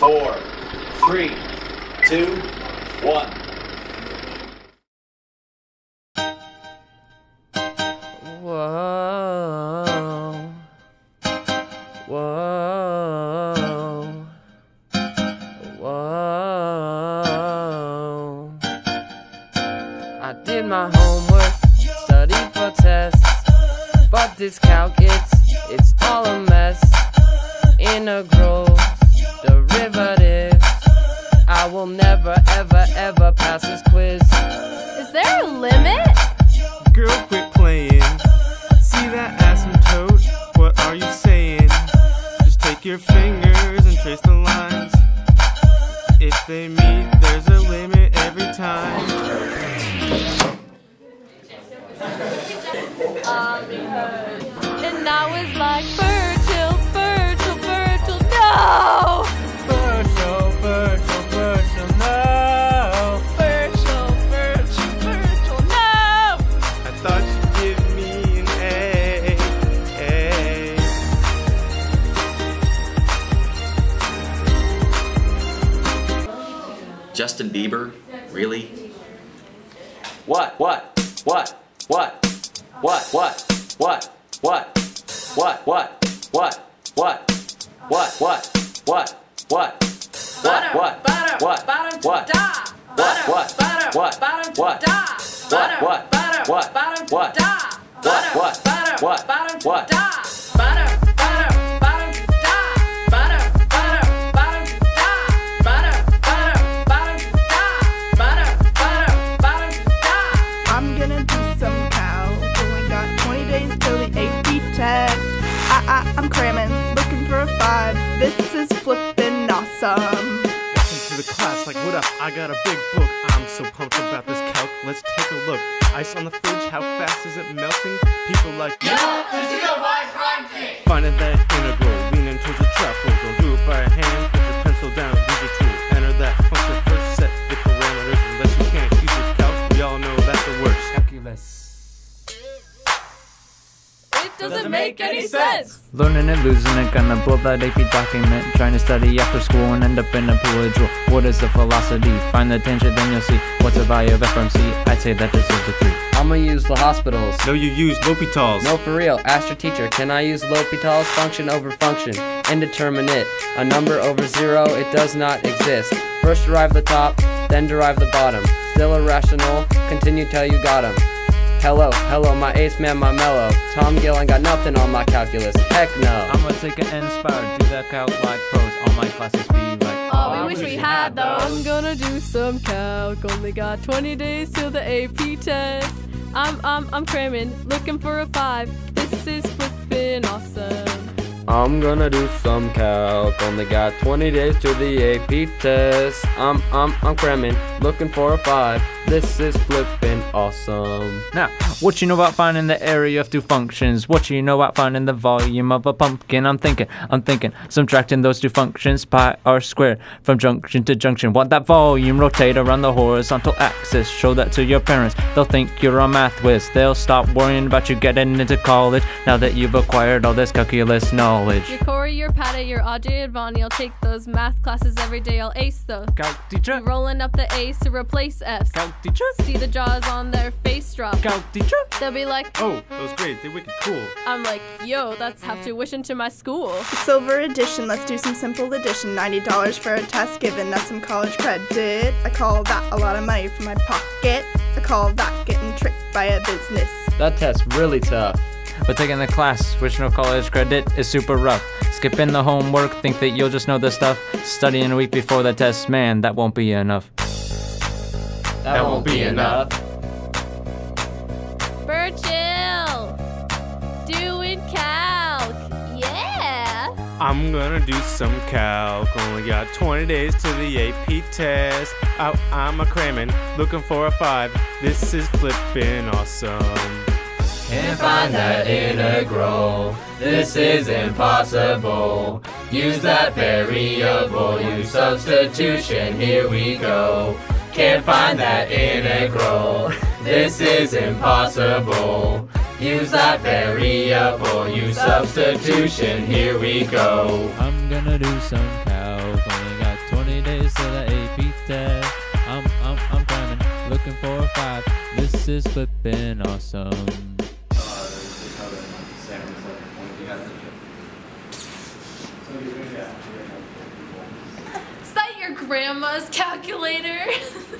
four, three, two, one. Whoa. Whoa. Whoa. I did my homework, studied for tests, but this calc it's it's all a mess. Integrals, derivatives. I will never, ever, ever pass this quiz. Is there a limit? Girl, quit playing. See that asymptote? What are you saying? Just take your fingers and trace the lines. If they meet, there's a limit every time. Um, and I was like, Justin Bieber? Really? What? What? What? What? What? What? What? What? What? What? What? What? What? What? What? What? What? Butter, What? butter, What? butter to What? da. What? Butter, What? butter, What? butter to What? da. Butter, What? butter, What? butter to What? da. Butter, What? butter, What? butter to What? Gonna do some cow. Only got 20 days till the AP test. I, I, I'm cramming, looking for a five. This is flippin' awesome. Welcome to the class, like what up? I got a big book. I'm so pumped about this calc. Let's take a look. Ice on the fridge, how fast is it melting? People like Finding that integral, leaning towards the triple. It doesn't make any sense! Learning it, losing it, gonna blow that AP document. Trying to study after school and end up in a pool of drool. What is the velocity? Find the tangent, then you'll see what's the value of f from c. I'd say that deserves a 3. I'ma use the hospitals. No, you use L'Hopitals. No, for real. Ask your teacher. Can I use L'Hopital's function over function? Indeterminate. A number over zero, it does not exist. First derive the top, then derive the bottom. Still irrational. Continue till you got 'em. Hello, hello, my ace man, my mellow. Tom Gill ain't got nothing on my calculus. Heck no. I'ma take an inspired, do that calc like pros. All my classes be like. Oh, we wish we had those. I'm gonna do some calc. Only got 20 days till the AP test. I'm, I'm, I'm cramming, looking for a five. This is flippin' awesome. I'm gonna do some calc. Only got 20 days to the AP test. I'm, I'm, I'm cramming, looking for a five. This is flippin' awesome. Now, what you know about finding the area of two functions? What you know about finding the volume of a pumpkin? I'm thinking, I'm thinking, subtracting those two functions, pi r squared, from junction to junction. Want that volume rotate around the horizontal axis? Show that to your parents. They'll think you're a math whiz. They'll stop worrying about you getting into college now that you've acquired all this calculus knowledge. Your Corey, your Patty, your Audrey, and Vonnie. I'll take those math classes every day. I'll ace those. Calc teacher, Rolling up the A's to replace F's. calc teacher, See the jaws on their face drop. calc teacher. They'll be like, Oh, those grades, they're wicked cool. I'm like, yo, that's half tuition to my school. Silver edition, let's do some simple addition. $90 for a test, given, that's some college credit. I call that a lot of money from my pocket. I call that getting tricked by a business. That test's really tough. But taking the class, which no college credit, is super rough. Skipping the homework, think that you'll just know the stuff. Studying a week before the test, man, that won't be enough. That, won't be enough. Virgil! Doing calc! Yeah! I'm gonna do some calc. Only got 20 days to the AP test. Oh, I'm a cramming, looking for a five. This is flippin' awesome. Can't find that integral. This is impossible. Use that variable. Use substitution. Here we go. Can't find that integral. This is impossible. Use that variable. Use substitution. Here we go. I'm gonna do some calc, only got 20 days till the AP test. I'm, I'm, I'm cramming, looking for a five. This is flipping awesome. Is that your grandma's calculator?